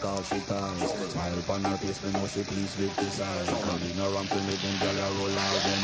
Cause she time Smile upon her face, me know she pleased with this eyes Coming around to me, them girl, I roll out them